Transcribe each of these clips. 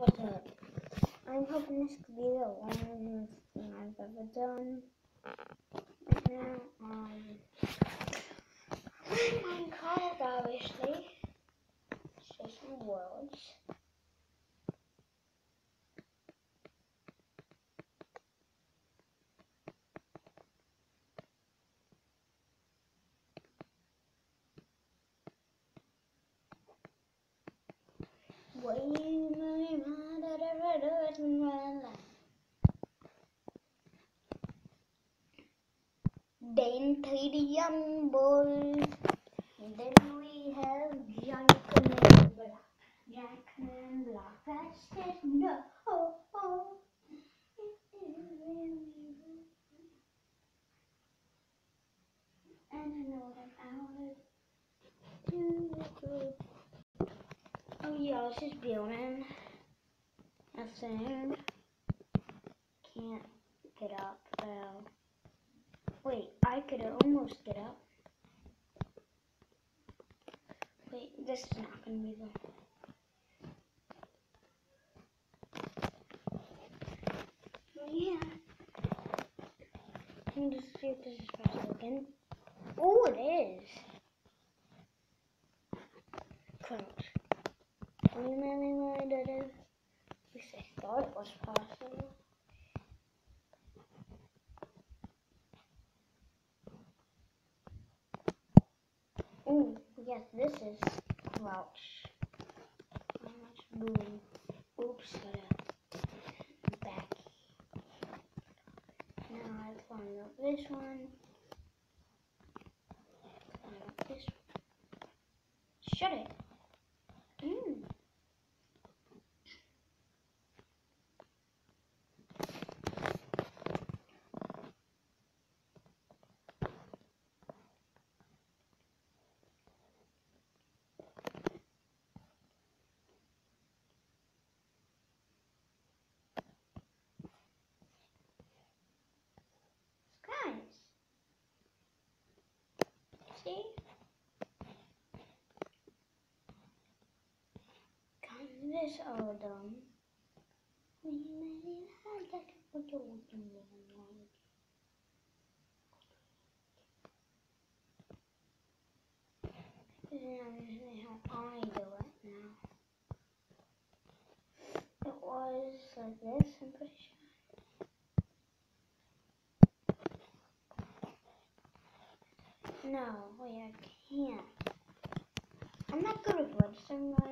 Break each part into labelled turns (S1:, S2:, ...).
S1: What's up? I'm hoping this could be the longest thing I've ever done. Right now, um, I'm on cards, obviously. It's just worlds. Then to the young boys. Then we have Jack and Block. Jack and Block. That's just no. Oh, oh. And I know that I would do Oh yeah, I was just building a thing. Can't get up though. Wait, I could almost get up. Wait, this is not gonna be the yeah. Let me just see if this is possible again. Oh, it is. Crouch. At least I thought it was possible. Oh, yes, this is crouch. Crouch, boom. Oops, gotta back. Now I find out this one. Find out this one. Shut it. Mm. Guys. See? Kan this all done? We made it hard like a photo This is obviously how I do it now. It was like this, I'm pretty sure. No, wait, I can't. I'm not good at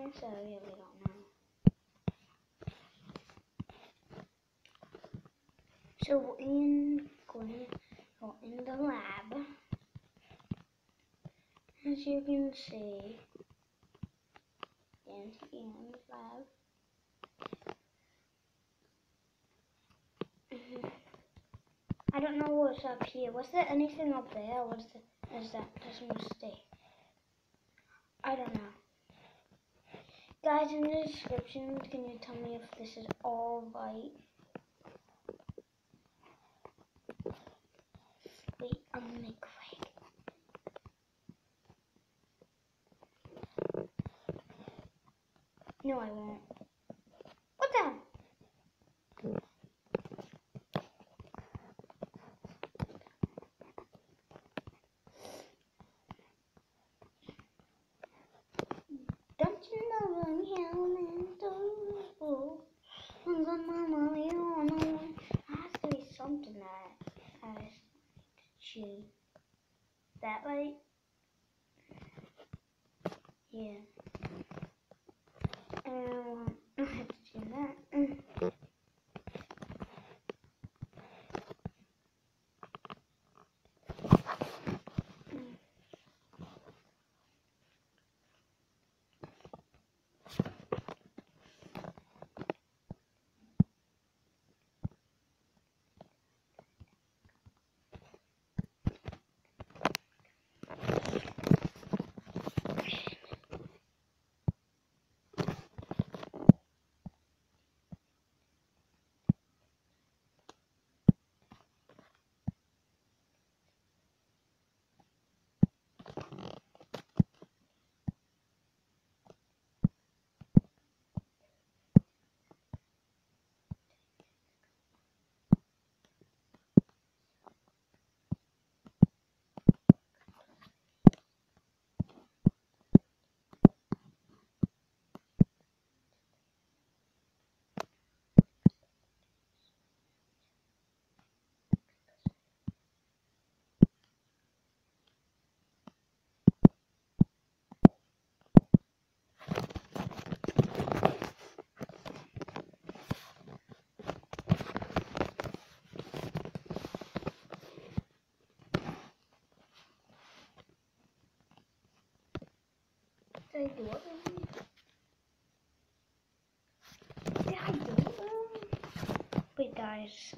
S1: guys, so I really don't know. So in going go in the lab. As you can see, in Ian's lab. I don't know what's up here. Was there anything up there? What's the is that just a mistake? I don't know. Guys, in the description, can you tell me if this is all right? Wait, I'm gonna make I do it? Did I do it? Wait, guys.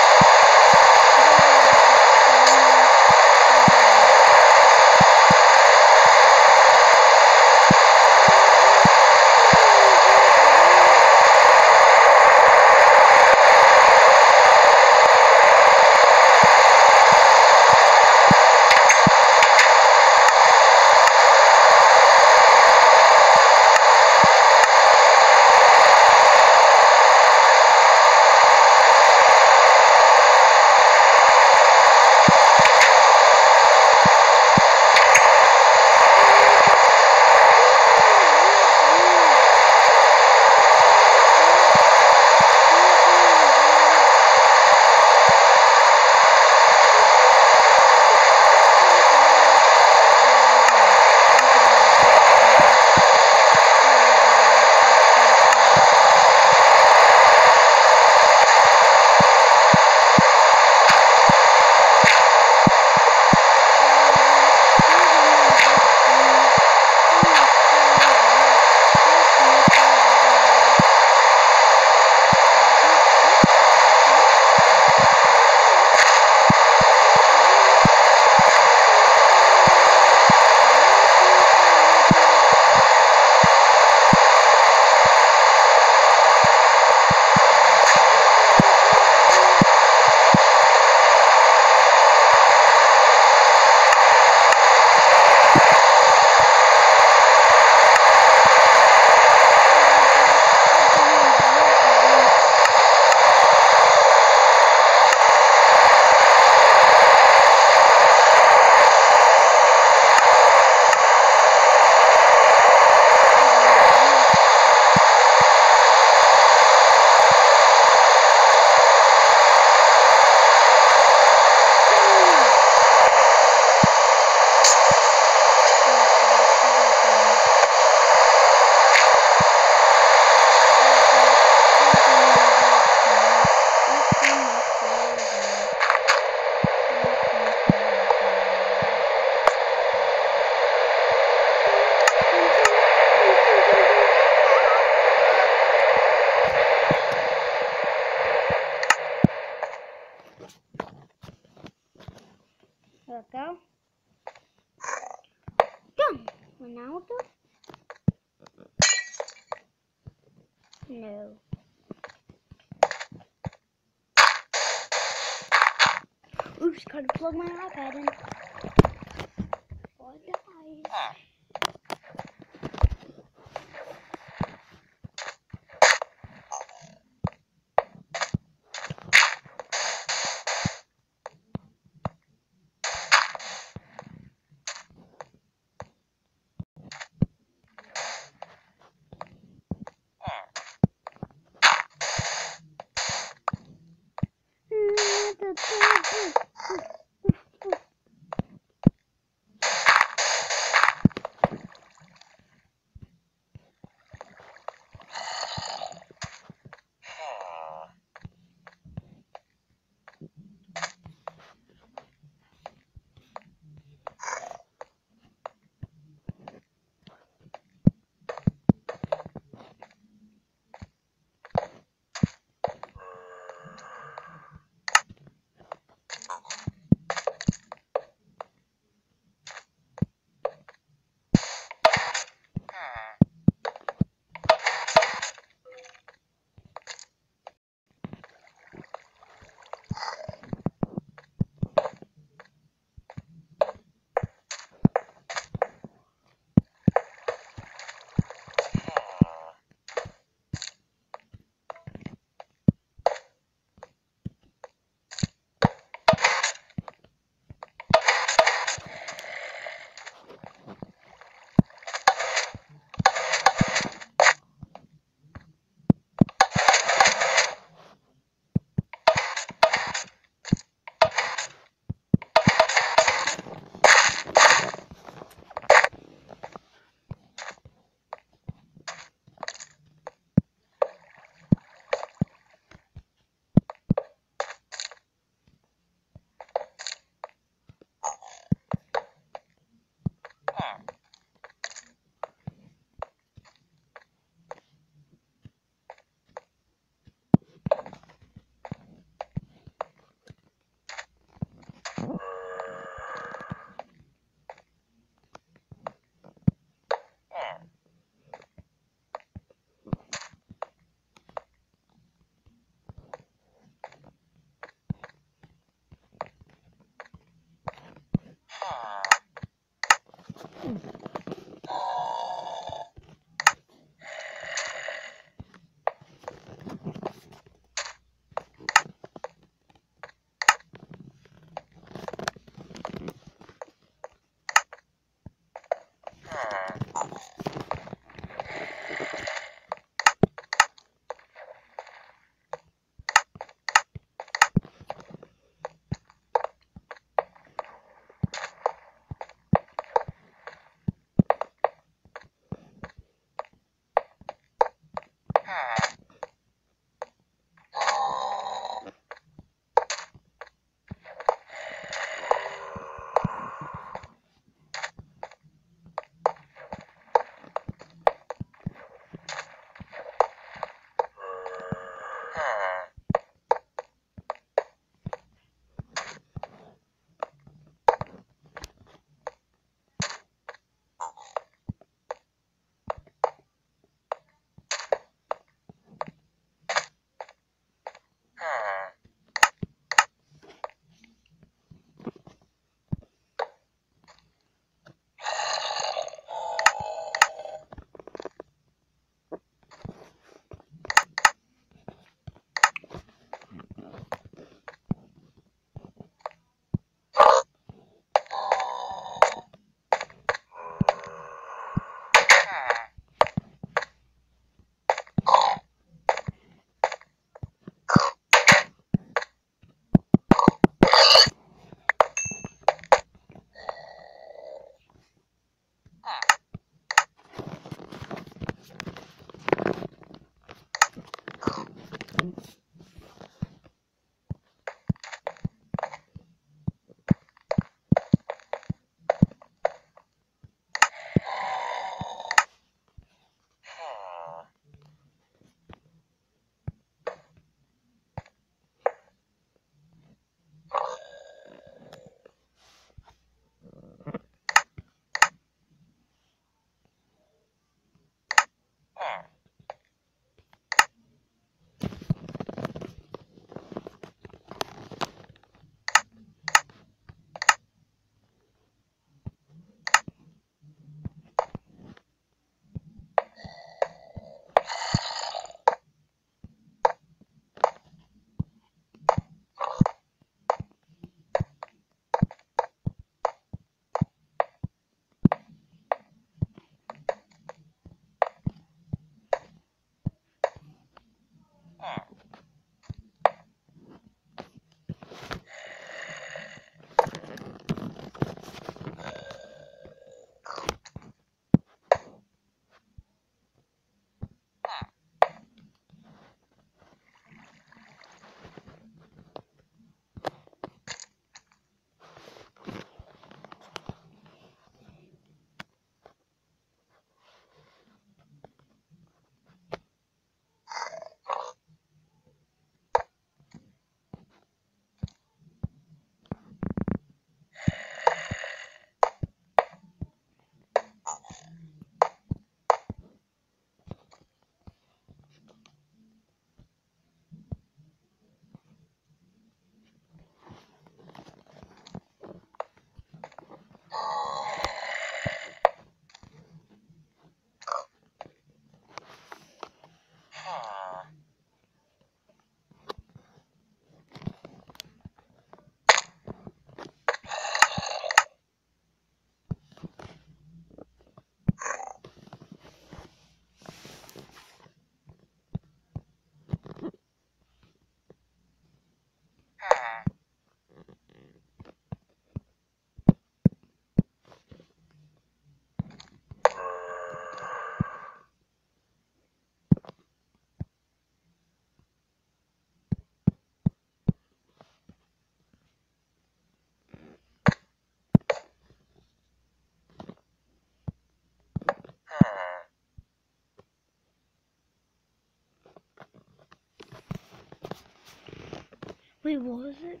S1: Wait, what was it?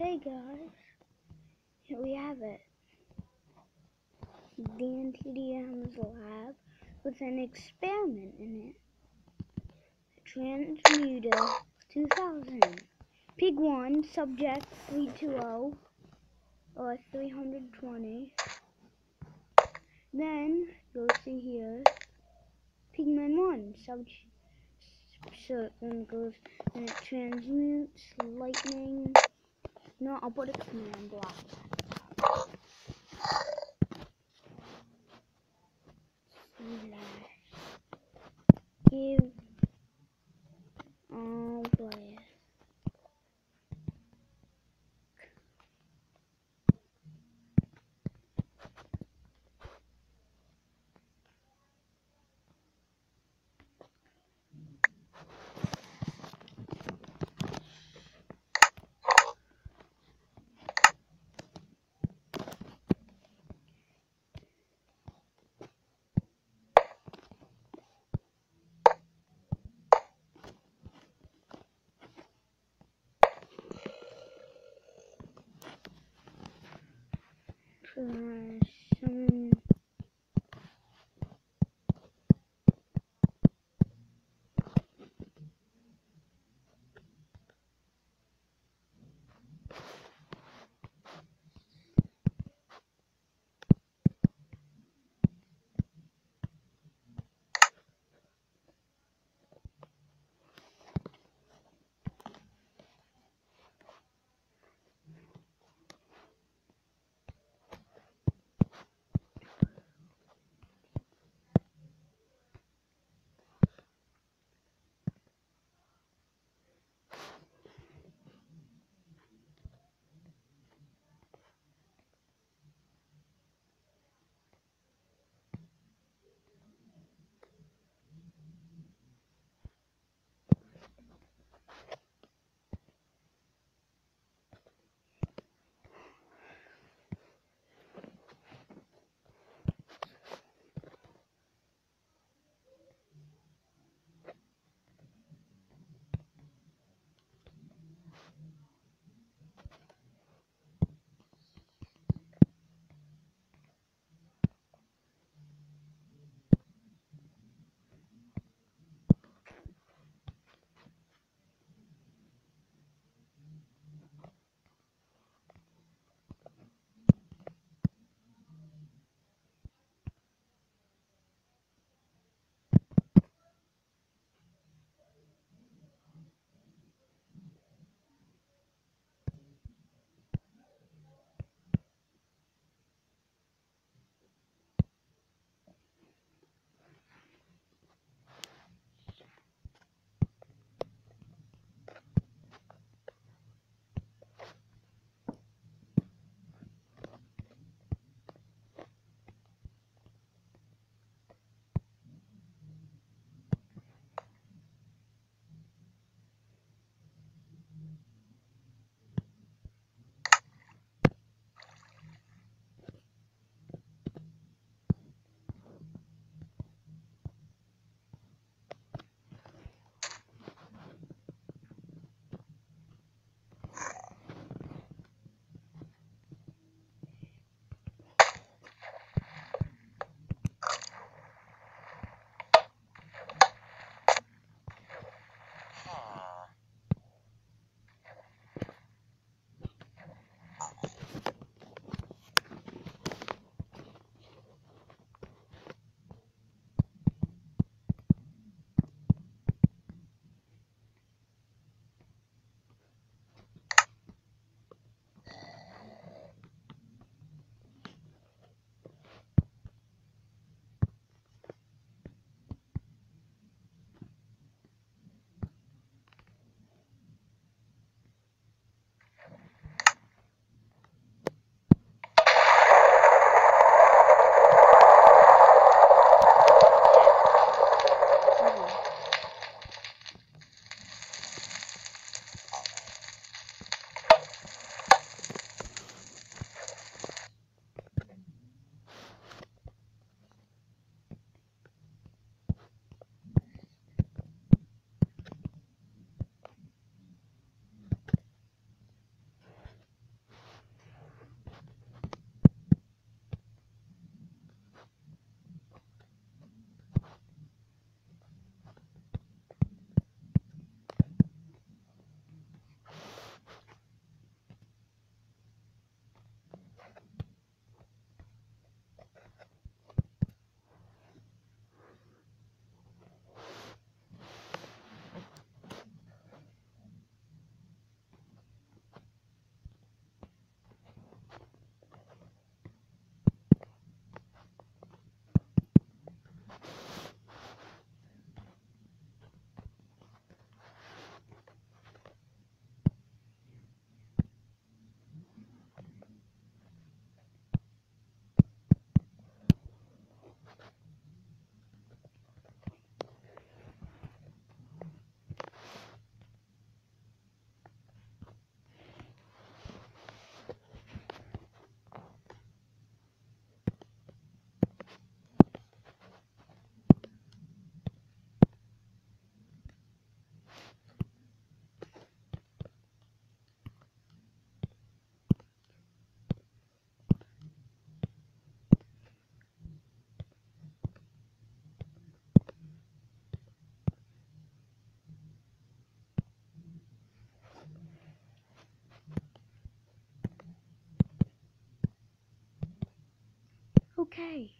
S1: Okay, guys, here we have it. Dan TDM's lab with an experiment in it. Transmuter 2000. Pig 1, subject 320 or 320. Then, you'll see here, Pigman 1, subject so it goes and it transmutes lightning. No, I'll put a command block. Slash give all blast. Try some okay.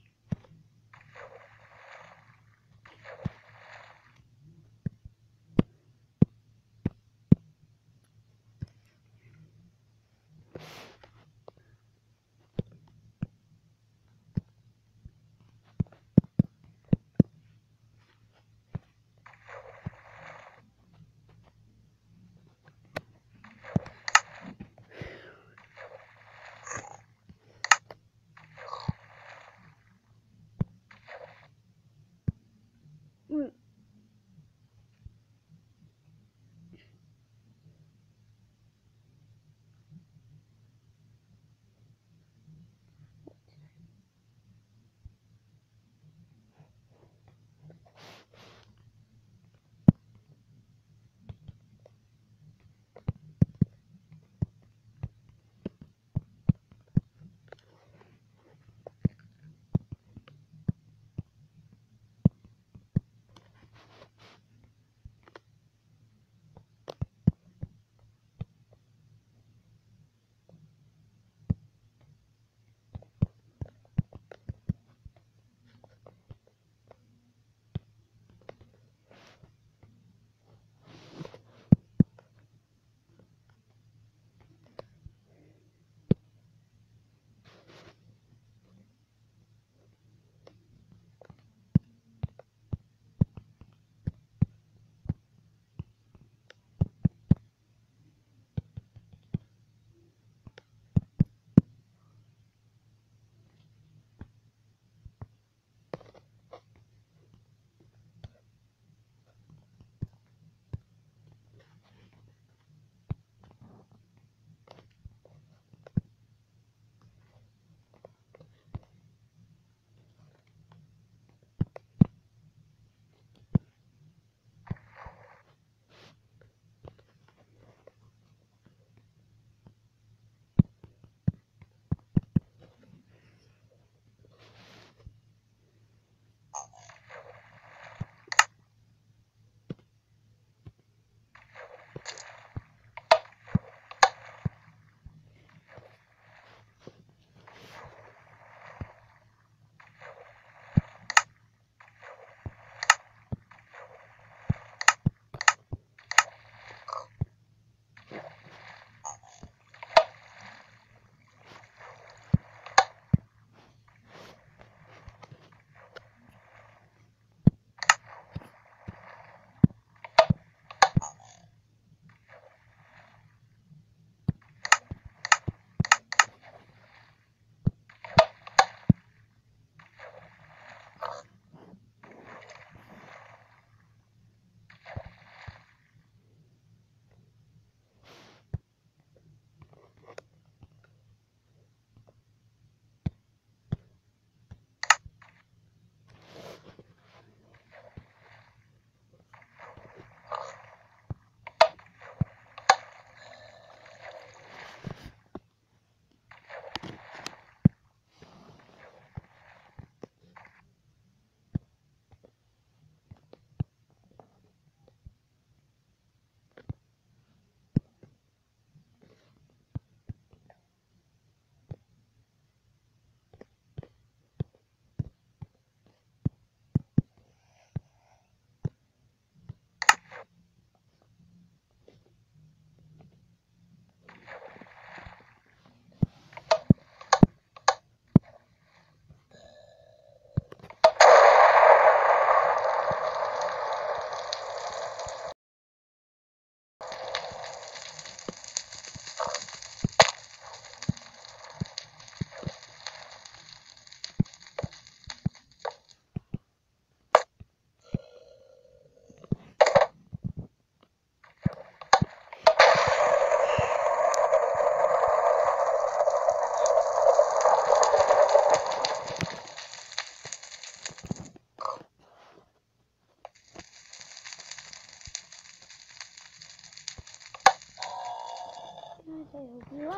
S1: You.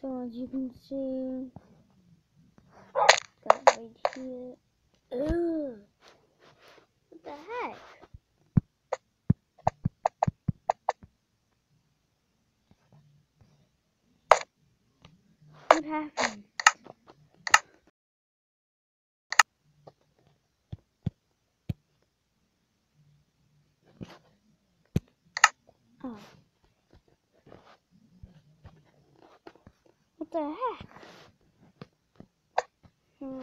S1: So as you can see, right here. Ugh. What the heck? What happened? Oh. What the heck? Hmm?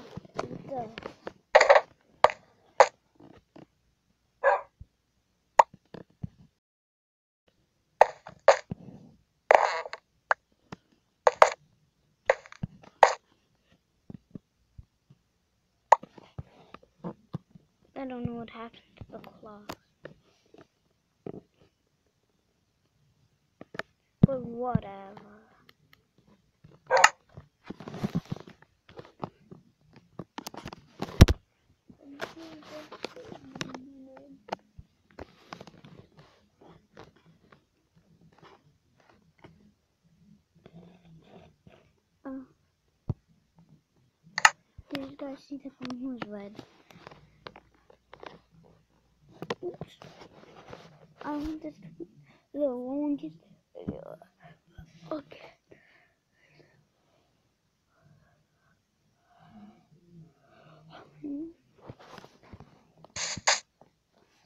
S1: I don't know what happened to the clock. But whatever. Oh. See the phone was red? Oops. I want this to be the video. Okay. Hmm.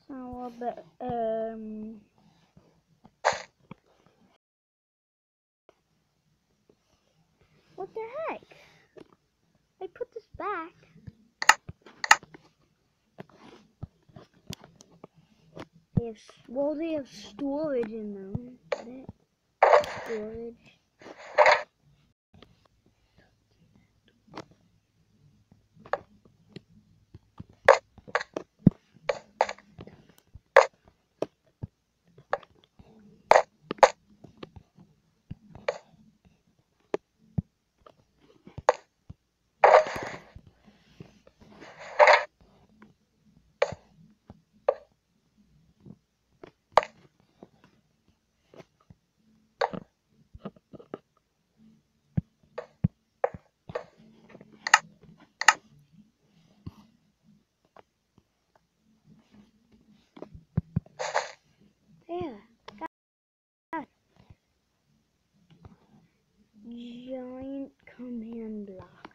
S1: So, but, um, what the heck? I put this back. They have, s- well, they have storage in them. Storage. There. Got got it. Giant command block.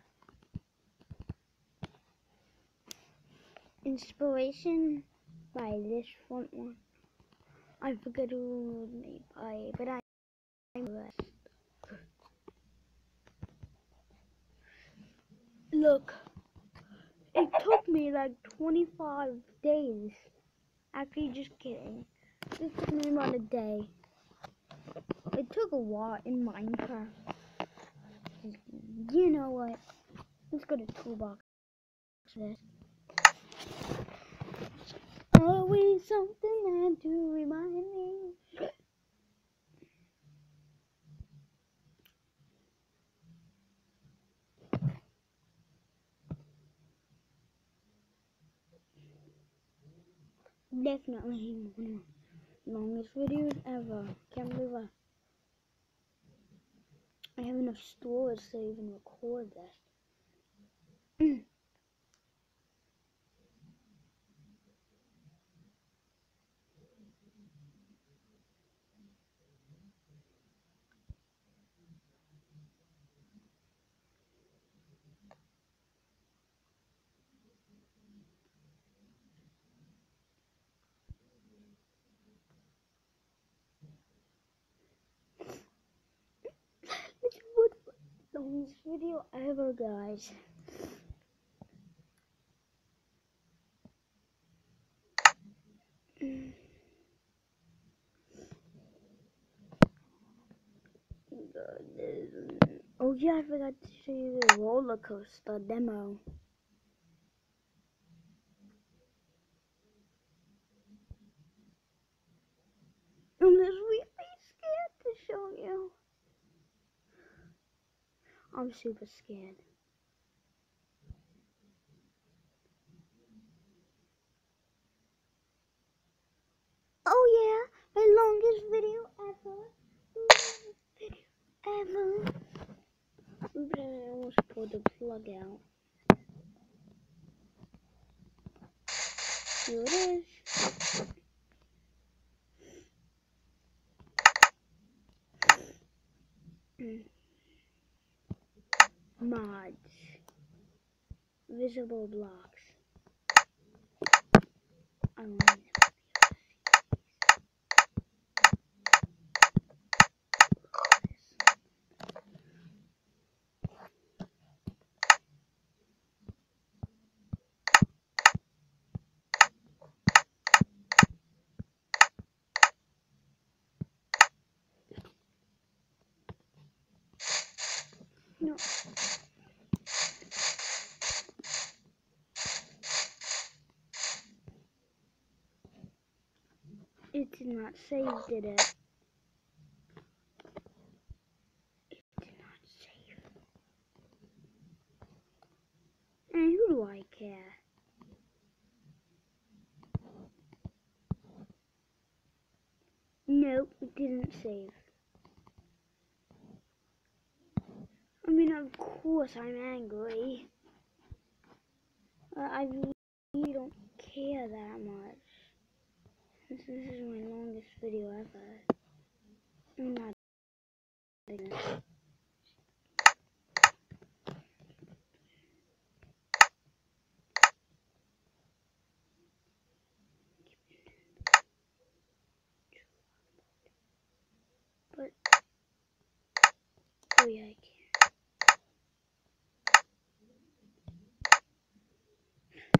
S1: Inspiration by this front one. I forget who made by, but I I'm. Look, it took me like 25 days. Actually, just kidding. It took me about a day. It took a while in Minecraft. You know what? Let's go to toolbox. This. Something to remind me. Definitely one of the longest videos ever. Can't believe I, I have enough storage to even record this. It's what the video ever, guys. Mm. Oh yeah, I forgot to show you the roller coaster demo. I'm just really scared to show you. I'm super scared. Oh yeah, my longest video ever. Longest video ever. Oops, I almost pulled the plug out. Here it is. Mm. Mods. Visible blocks. I want them. No. It did not save, did it? It did not save. And who do I care? Nope, it didn't save. I mean, of course I'm angry. But I really don't care that much. Since this is my longest video ever. I'm not doing this. But, oh yeah, I can.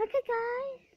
S1: Okay, guys.